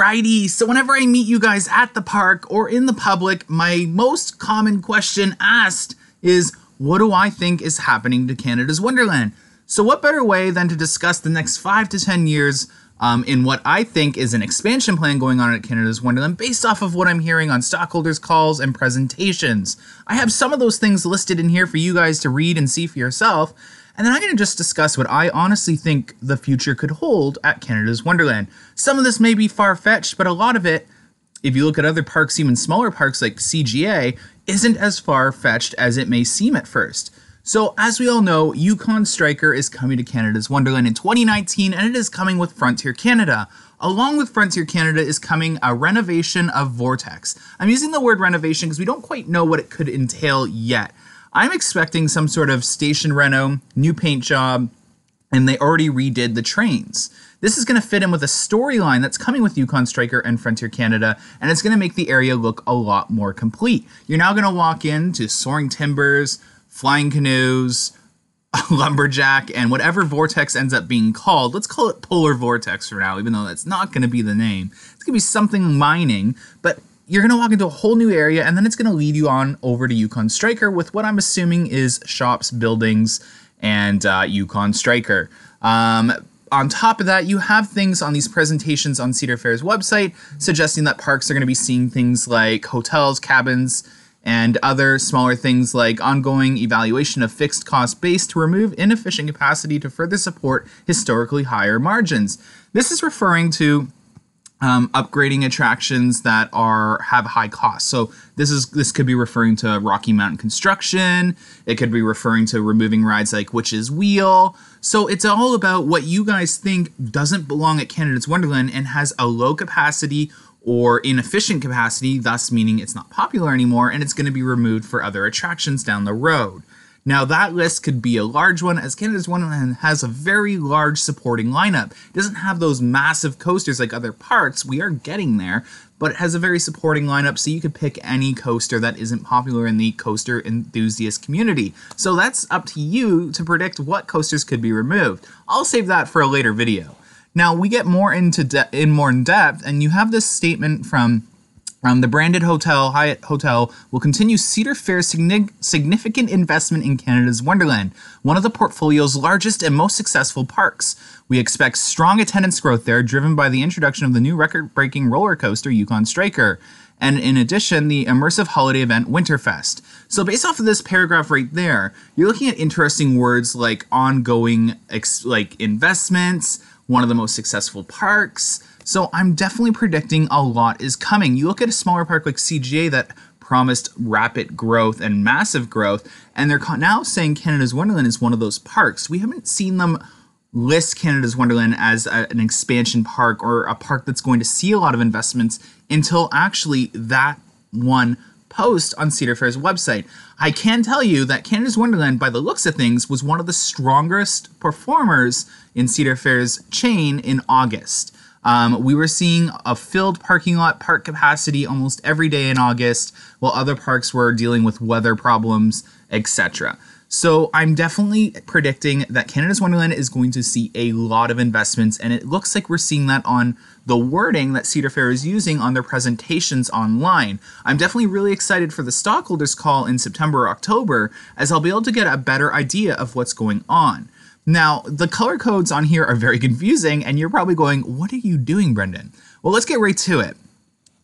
Alrighty, so whenever I meet you guys at the park or in the public, my most common question asked is what do I think is happening to Canada's Wonderland? So, what better way than to discuss the next five to 10 years um, in what I think is an expansion plan going on at Canada's Wonderland based off of what I'm hearing on stockholders' calls and presentations. I have some of those things listed in here for you guys to read and see for yourself. And then I'm going to just discuss what I honestly think the future could hold at Canada's Wonderland. Some of this may be far fetched, but a lot of it, if you look at other parks, even smaller parks like CGA, isn't as far fetched as it may seem at first. So, as we all know, Yukon Striker is coming to Canada's Wonderland in 2019 and it is coming with Frontier Canada. Along with Frontier Canada is coming a renovation of Vortex. I'm using the word renovation because we don't quite know what it could entail yet. I'm expecting some sort of station reno, new paint job, and they already redid the trains. This is going to fit in with a storyline that's coming with Yukon Striker and Frontier Canada, and it's going to make the area look a lot more complete. You're now going to walk into Soaring Timbers, flying canoes, a lumberjack, and whatever vortex ends up being called. Let's call it polar vortex for now, even though that's not going to be the name. It's going to be something mining, but you're going to walk into a whole new area, and then it's going to lead you on over to Yukon Striker with what I'm assuming is shops, buildings, and uh, Yukon Striker. Um, on top of that, you have things on these presentations on Cedar Fair's website suggesting that parks are going to be seeing things like hotels, cabins, and other smaller things like ongoing evaluation of fixed cost base to remove inefficient capacity to further support historically higher margins. This is referring to um, upgrading attractions that are have high costs. So this is this could be referring to Rocky Mountain construction. It could be referring to removing rides like Witch's Wheel. So it's all about what you guys think doesn't belong at Canada's Wonderland and has a low capacity or inefficient capacity, thus meaning it's not popular anymore and it's going to be removed for other attractions down the road. Now, that list could be a large one, as Canada's Wonderland has a very large supporting lineup. It doesn't have those massive coasters like other parts, we are getting there, but it has a very supporting lineup, so you could pick any coaster that isn't popular in the coaster enthusiast community. So that's up to you to predict what coasters could be removed. I'll save that for a later video. Now we get more into de- in more in depth, and you have this statement from um, the branded hotel, Hyatt Hotel, will continue Cedar Fair's significant investment in Canada's Wonderland, one of the portfolio's largest and most successful parks. We expect strong attendance growth there, driven by the introduction of the new record breaking roller coaster, Yukon Striker. And in addition, the immersive holiday event, Winterfest. So, based off of this paragraph right there, you're looking at interesting words like ongoing, ex- like investments, one of the most successful parks. So I'm definitely predicting a lot is coming. You look at a smaller park like CGA that promised rapid growth and massive growth, and they're now saying Canada's Wonderland is one of those parks. We haven't seen them list Canada's Wonderland as a, an expansion park or a park that's going to see a lot of investments until actually that one post on Cedar Fair's website. I can tell you that Canada's Wonderland, by the looks of things, was one of the strongest performers in Cedar Fair's chain in August. Um, we were seeing a filled parking lot park capacity almost every day in August, while other parks were dealing with weather problems, etc. So I'm definitely predicting that Canada's Wonderland is going to see a lot of investments, and it looks like we're seeing that on the wording that Cedar Fair is using on their presentations online. I'm definitely really excited for the stockholders call in September or October, as I'll be able to get a better idea of what's going on. Now, the color codes on here are very confusing, and you're probably going, What are you doing, Brendan? Well, let's get right to it.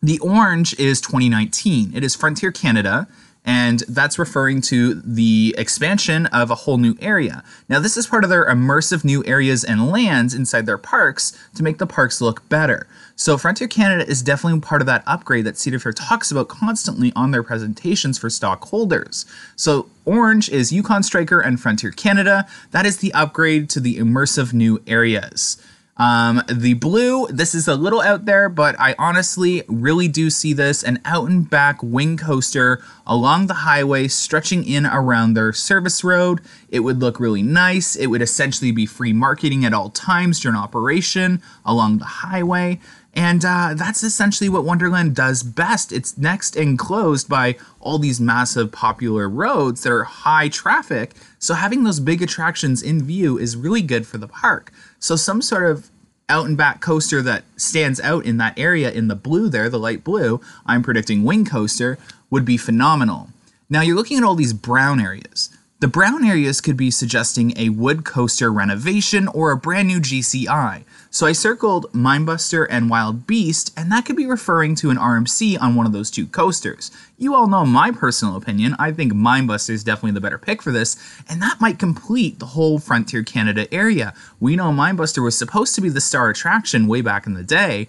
The orange is 2019, it is Frontier Canada and that's referring to the expansion of a whole new area. Now, this is part of their immersive new areas and lands inside their parks to make the parks look better. So, Frontier Canada is definitely part of that upgrade that Cedar Fair talks about constantly on their presentations for stockholders. So, orange is Yukon Striker and Frontier Canada. That is the upgrade to the immersive new areas. Um, the blue, this is a little out there, but I honestly really do see this an out and back wing coaster along the highway stretching in around their service road. It would look really nice. It would essentially be free marketing at all times during operation along the highway. And uh, that's essentially what Wonderland does best. It's next enclosed by all these massive popular roads that are high traffic. So having those big attractions in view is really good for the park. So some sort of out and back coaster that stands out in that area in the blue there, the light blue, I'm predicting wing coaster, would be phenomenal. Now you're looking at all these brown areas. The brown areas could be suggesting a wood coaster renovation or a brand new GCI. So I circled Minebuster and Wild Beast, and that could be referring to an RMC on one of those two coasters. You all know my personal opinion. I think Minebuster is definitely the better pick for this, and that might complete the whole Frontier Canada area. We know Minebuster was supposed to be the star attraction way back in the day,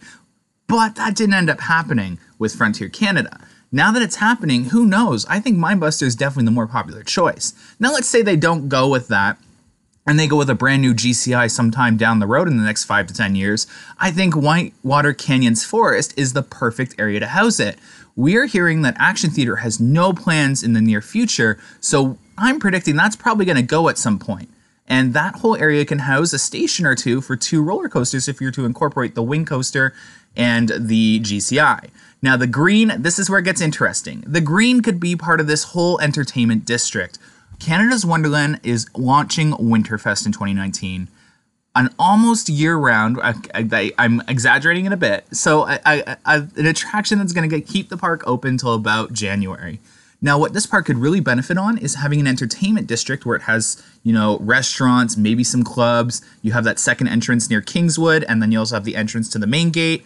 but that didn't end up happening with Frontier Canada. Now that it's happening, who knows? I think Minebuster is definitely the more popular choice. Now, let's say they don't go with that and they go with a brand new GCI sometime down the road in the next five to 10 years. I think Whitewater Canyons Forest is the perfect area to house it. We are hearing that Action Theater has no plans in the near future, so I'm predicting that's probably going to go at some point. And that whole area can house a station or two for two roller coasters if you're to incorporate the wing coaster and the GCI. Now, the green, this is where it gets interesting. The green could be part of this whole entertainment district. Canada's Wonderland is launching Winterfest in 2019. An almost year round, I, am exaggerating it a bit. So, I, I, an attraction that's going to keep the park open until about January. Now, what this park could really benefit on is having an entertainment district where it has, you know, restaurants, maybe some clubs. You have that second entrance near Kingswood, and then you also have the entrance to the main gate.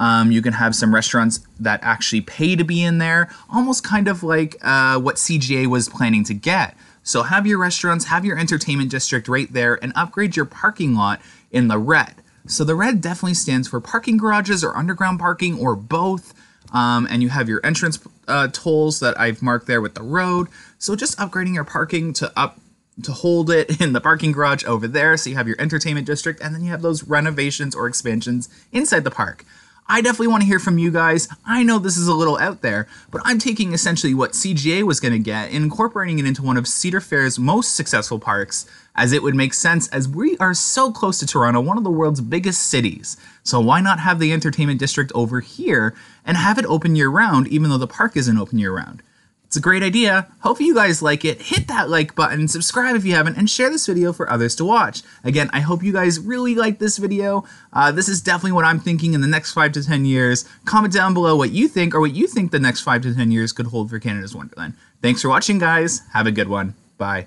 Um, you can have some restaurants that actually pay to be in there, almost kind of like uh, what CGA was planning to get. So have your restaurants, have your entertainment district right there, and upgrade your parking lot in the red. So the red definitely stands for parking garages or underground parking or both. Um, and you have your entrance uh, tolls that I've marked there with the road. So just upgrading your parking to up to hold it in the parking garage over there. So you have your entertainment district, and then you have those renovations or expansions inside the park. I definitely want to hear from you guys. I know this is a little out there, but I'm taking essentially what CGA was going to get and incorporating it into one of Cedar Fair's most successful parks, as it would make sense as we are so close to Toronto, one of the world's biggest cities. So why not have the entertainment district over here and have it open year round, even though the park isn't open year round? It's a great idea. Hope you guys like it. Hit that like button, subscribe if you haven't, and share this video for others to watch. Again, I hope you guys really like this video. Uh, this is definitely what I'm thinking in the next 5 to 10 years. Comment down below what you think or what you think the next 5 to 10 years could hold for Canada's Wonderland. Thanks for watching, guys. Have a good one. Bye.